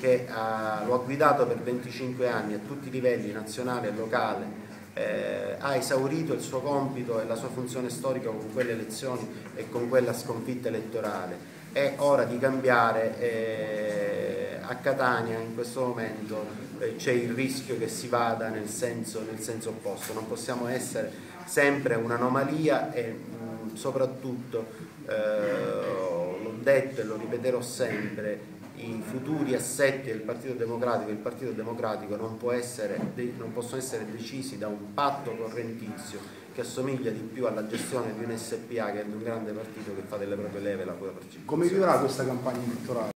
che ha, lo ha guidato per 25 anni a tutti i livelli, nazionale e locale, eh, ha esaurito il suo compito e la sua funzione storica con quelle elezioni e con quella sconfitta elettorale. È ora di cambiare. Eh, a Catania in questo momento eh, c'è il rischio che si vada nel senso, nel senso opposto, non possiamo essere sempre un'anomalia e mh, soprattutto, eh, detto e lo ripeterò sempre, i futuri assetti del Partito Democratico il Partito Democratico non, essere, non, possono essere decisi da un patto correntizio che assomiglia di più alla gestione di un SPA che è di un grande partito che fa delle proprie leve la cura Come vivrà questa campagna elettorale?